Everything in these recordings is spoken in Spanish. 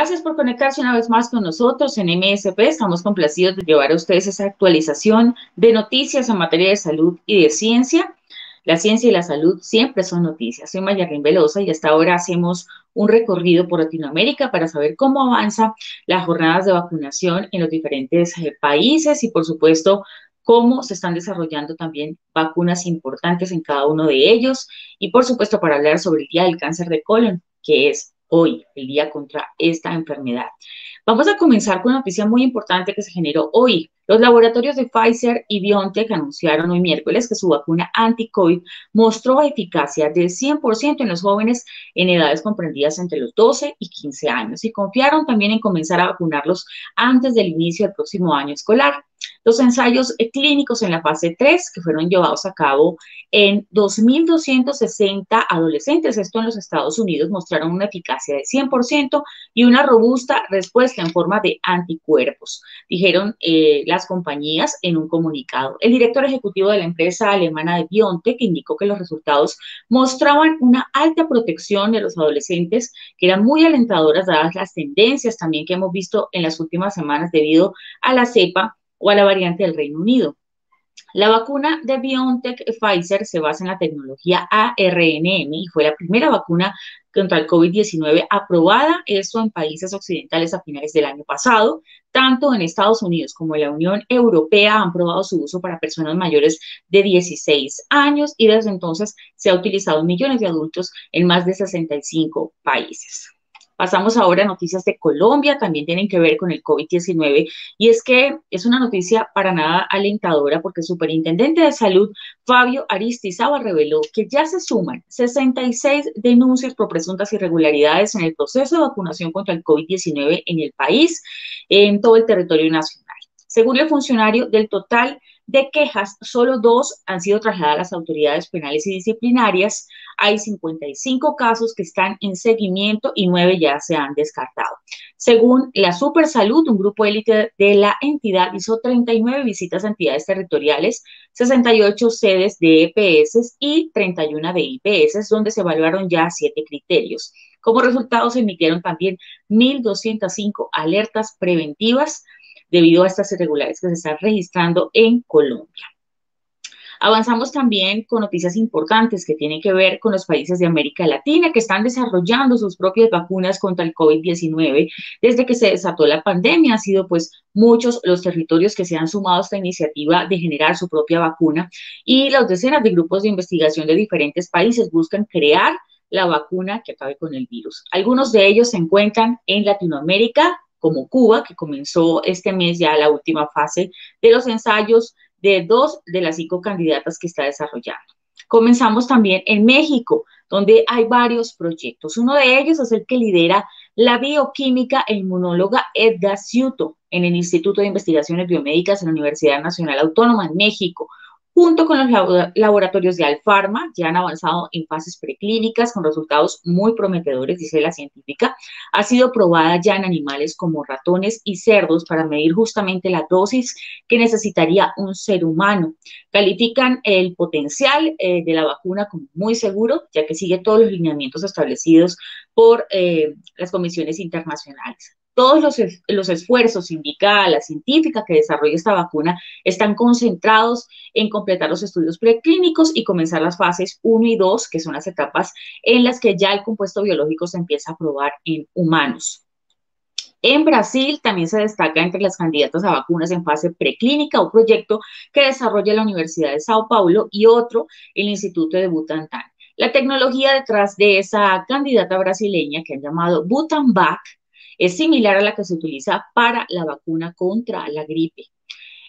Gracias por conectarse una vez más con nosotros en MSP. Estamos complacidos de llevar a ustedes esa actualización de noticias en materia de salud y de ciencia. La ciencia y la salud siempre son noticias. Soy Mayarín Velosa y hasta ahora hacemos un recorrido por Latinoamérica para saber cómo avanza las jornadas de vacunación en los diferentes eh, países y, por supuesto, cómo se están desarrollando también vacunas importantes en cada uno de ellos. Y, por supuesto, para hablar sobre el Día del Cáncer de Colon, que es hoy, el día contra esta enfermedad. Vamos a comenzar con una noticia muy importante que se generó hoy. Los laboratorios de Pfizer y BioNTech anunciaron hoy miércoles que su vacuna anti-COVID mostró eficacia del 100% en los jóvenes en edades comprendidas entre los 12 y 15 años y confiaron también en comenzar a vacunarlos antes del inicio del próximo año escolar. Los ensayos clínicos en la fase 3, que fueron llevados a cabo en 2.260 adolescentes, esto en los Estados Unidos, mostraron una eficacia de 100% y una robusta respuesta en forma de anticuerpos, dijeron eh, las compañías en un comunicado. El director ejecutivo de la empresa alemana de BioNTech indicó que los resultados mostraban una alta protección de los adolescentes, que eran muy alentadoras dadas las tendencias también que hemos visto en las últimas semanas debido a la cepa o a la variante del Reino Unido. La vacuna de BioNTech Pfizer se basa en la tecnología ARNM y fue la primera vacuna contra el COVID-19 aprobada, esto en países occidentales a finales del año pasado. Tanto en Estados Unidos como en la Unión Europea han probado su uso para personas mayores de 16 años y desde entonces se ha utilizado en millones de adultos en más de 65 países. Pasamos ahora a noticias de Colombia, también tienen que ver con el COVID-19 y es que es una noticia para nada alentadora porque el superintendente de salud, Fabio Aristizábal, reveló que ya se suman 66 denuncias por presuntas irregularidades en el proceso de vacunación contra el COVID-19 en el país, en todo el territorio nacional. Según el funcionario, del total de quejas, solo dos han sido trasladadas a las autoridades penales y disciplinarias. Hay 55 casos que están en seguimiento y nueve ya se han descartado. Según la Supersalud, un grupo élite de la entidad hizo 39 visitas a entidades territoriales, 68 sedes de EPS y 31 de IPS, donde se evaluaron ya siete criterios. Como resultado, se emitieron también 1.205 alertas preventivas debido a estas irregularidades que se están registrando en Colombia. Avanzamos también con noticias importantes que tienen que ver con los países de América Latina que están desarrollando sus propias vacunas contra el COVID-19 desde que se desató la pandemia. Han sido pues muchos los territorios que se han sumado a esta iniciativa de generar su propia vacuna y las decenas de grupos de investigación de diferentes países buscan crear la vacuna que acabe con el virus. Algunos de ellos se encuentran en Latinoamérica, como Cuba, que comenzó este mes ya la última fase de los ensayos de dos de las cinco candidatas que está desarrollando. Comenzamos también en México, donde hay varios proyectos. Uno de ellos es el que lidera la bioquímica e inmunóloga Edgar Ciuto en el Instituto de Investigaciones Biomédicas en la Universidad Nacional Autónoma en México, junto con los laboratorios de Alfarma, ya han avanzado en fases preclínicas con resultados muy prometedores, dice la científica. Ha sido probada ya en animales como ratones y cerdos para medir justamente la dosis que necesitaría un ser humano. Califican el potencial eh, de la vacuna como muy seguro, ya que sigue todos los lineamientos establecidos por eh, las comisiones internacionales todos los, los, esfuerzos, indica la científica que desarrolla esta vacuna, están concentrados en completar los estudios preclínicos y comenzar las fases 1 y 2, que son las etapas en las que ya el compuesto biológico se empieza a probar en humanos. En Brasil también se destaca entre las candidatas a vacunas en fase preclínica un proyecto que desarrolla la Universidad de Sao Paulo y otro el Instituto de Butantan. La tecnología detrás de esa candidata brasileña que han llamado Butanvac es similar a la que se utiliza para la vacuna contra la gripe.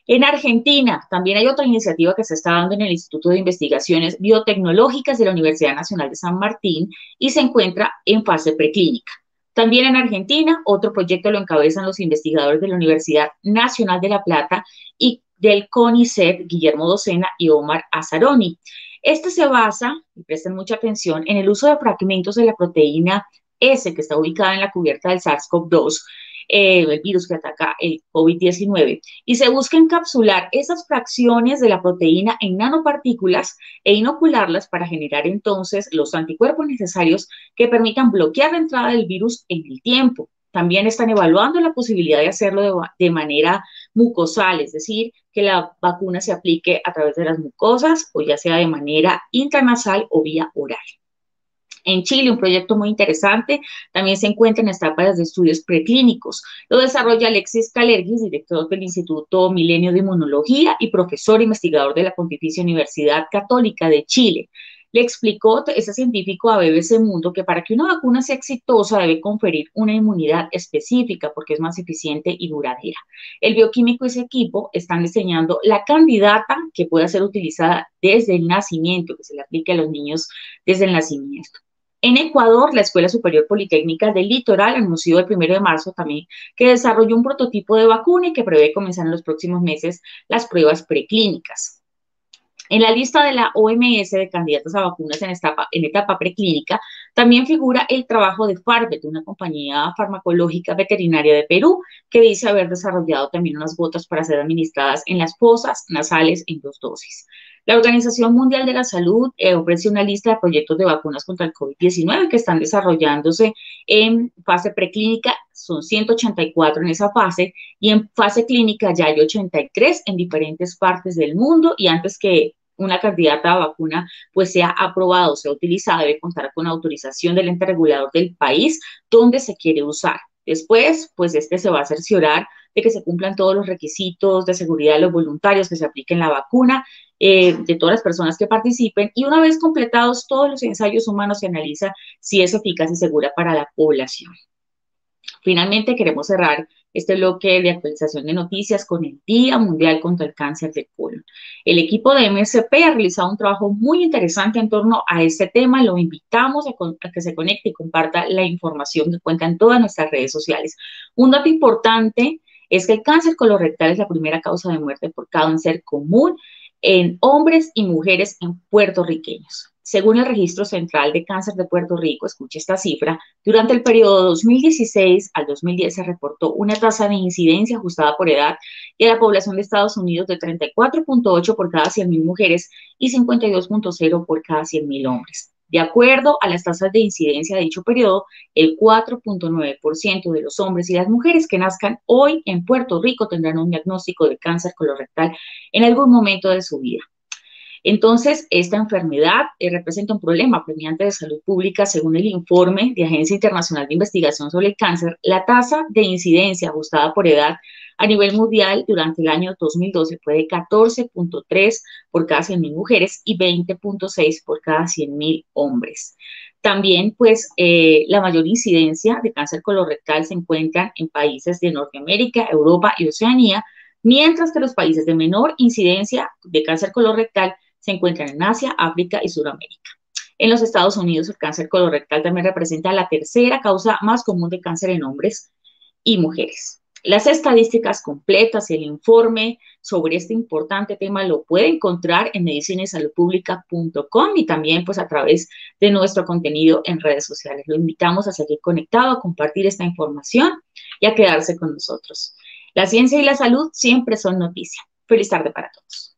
En Argentina también hay otra iniciativa que se está dando en el Instituto de Investigaciones Biotecnológicas de la Universidad Nacional de San Martín y se encuentra en fase preclínica. También en Argentina, otro proyecto lo encabezan los investigadores de la Universidad Nacional de La Plata y del CONICET, Guillermo Docena y Omar Azaroni. Este se basa, y presten mucha atención, en el uso de fragmentos de la proteína S, que está ubicada en la cubierta del SARS-CoV-2, eh, el virus que ataca el COVID-19, y se busca encapsular esas fracciones de la proteína en nanopartículas e inocularlas para generar entonces los anticuerpos necesarios que permitan bloquear la entrada del virus en el tiempo. También están evaluando la posibilidad de hacerlo de, manera mucosal, es decir, que la vacuna se aplique a través de las mucosas o ya sea de manera intranasal o vía oral. En Chile, un proyecto muy interesante, también se encuentra en etapas de estudios preclínicos. Lo desarrolla Alexis Calergis, director del Instituto Milenio de Inmunología y profesor investigador de la Pontificia Universidad Católica de Chile. Le explicó ese científico a BBC Mundo que para que una vacuna sea exitosa debe conferir una inmunidad específica porque es más eficiente y duradera. El bioquímico y su equipo están diseñando la candidata que pueda ser utilizada desde el nacimiento, que se le aplique a los niños desde el nacimiento. En Ecuador, la Escuela Superior Politécnica del Litoral anunció el 1 de marzo también que desarrolló un prototipo de vacuna y que prevé comenzar en los próximos meses las pruebas preclínicas. En la lista de la OMS de candidatos a vacunas en etapa, en etapa preclínica también figura el trabajo de Farbet, una compañía farmacológica veterinaria de Perú, que dice haber desarrollado también unas gotas para ser administradas en las fosas nasales en dos dosis. La Organización Mundial de la Salud eh, ofrece una lista de proyectos de vacunas contra el COVID-19 que están desarrollándose en fase preclínica. Son 184 en esa fase y en fase clínica ya hay 83 en diferentes partes del mundo y antes que una candidata a vacuna pues sea aprobada o sea utilizada, debe contar con autorización del ente regulador del país donde se quiere usar. Después, pues este se va a cerciorar de que se cumplan todos los requisitos de seguridad de los voluntarios, que se apliquen la vacuna, eh, de todas las personas que participen, y una vez completados todos los ensayos humanos, se analiza si es eficaz y segura para la población. Finalmente, queremos cerrar este bloque de actualización de noticias con el Día Mundial contra el Cáncer de Colon. El equipo de MSP ha realizado un trabajo muy interesante en torno a este tema. Lo invitamos a, que se conecte y comparta la información que cuenta en todas nuestras redes sociales. Un dato importante es que el cáncer colorectal es la primera causa de muerte por cáncer común en hombres y mujeres en puertorriqueños. Según el Registro Central de Cáncer de Puerto Rico, escuche esta cifra, durante el periodo 2016 al 2010 se reportó una tasa de incidencia ajustada por edad de la población de Estados Unidos de 34.8 por cada 100.000 mujeres y 52.0 por cada 100.000 hombres. De acuerdo a las tasas de incidencia de dicho periodo, el 4.9% de los hombres y las mujeres que nazcan hoy en Puerto Rico tendrán un diagnóstico de cáncer colorectal en algún momento de su vida. Entonces, esta enfermedad eh, representa un problema premiante de salud pública según el informe de Agencia Internacional de Investigación sobre el Cáncer. La tasa de incidencia ajustada por edad a nivel mundial durante el año 2012 fue de 14.3 por cada 100.000 mujeres y 20.6 por cada 100.000 hombres. También, pues, eh, la mayor incidencia de cáncer colorectal se encuentra en países de Norteamérica, Europa y Oceanía, mientras que los países de menor incidencia de cáncer colorectal se encuentran en Asia, África y Sudamérica. En los Estados Unidos, el cáncer colorectal también representa la tercera causa más común de cáncer en hombres y mujeres. Las estadísticas completas y el informe sobre este importante tema lo puede encontrar en medicinesaludpublica.com y también pues a través de nuestro contenido en redes sociales. Lo invitamos a seguir conectado, a compartir esta información y a quedarse con nosotros. La ciencia y la salud siempre son noticia. Feliz tarde para todos.